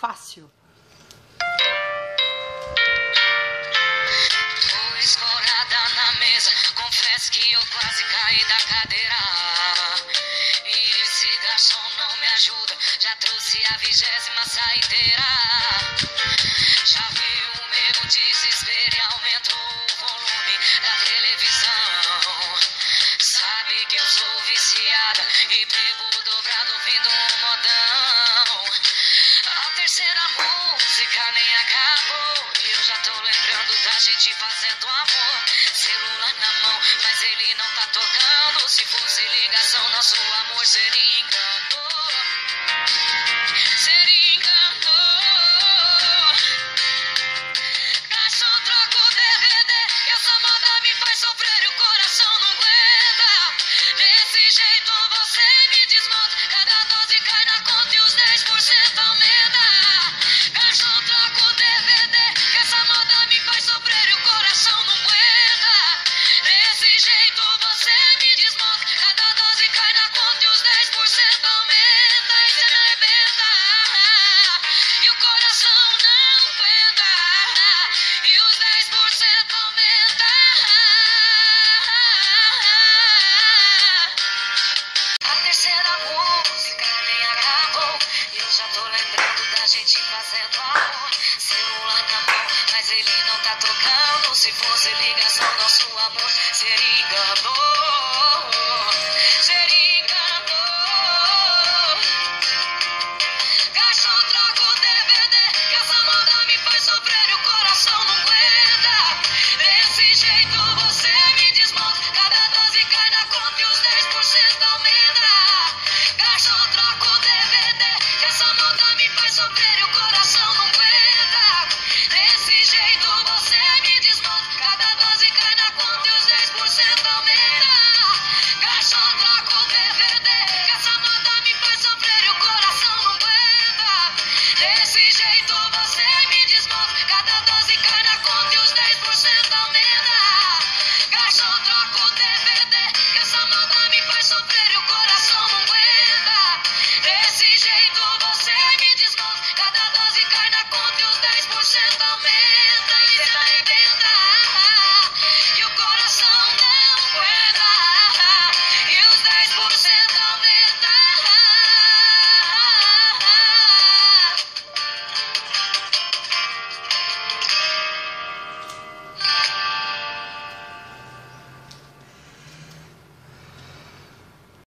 fácil. Na mesa, confesso que eu quase caí da cadeira. E esse garçom não me ajuda, já trouxe a vigésima saideira. Já vi o meu desespero e aumentou o volume da televisão. Sabe que eu sou viciada e A terceira música nem acabou. E eu já tô lembrando da gente fazendo amor. Celular na mão, mas ele não tá tocando. Se fosse ligação, nosso amor seria engano. Seria engano. Garçom, troca o DVD. Essa moda me faz sofrer e o coração não aguenta. Desse jeito mas ele não tá tocando. Se fosse ligação, nosso amor seria enganou.